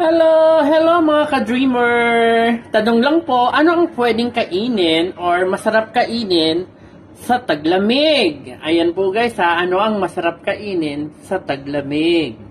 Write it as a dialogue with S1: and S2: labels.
S1: Hello, hello mga ka-dreamer! Tanong lang po, ano ang pwedeng kainin or masarap kainin sa taglamig? Ayan po guys ha, ano ang masarap kainin sa taglamig?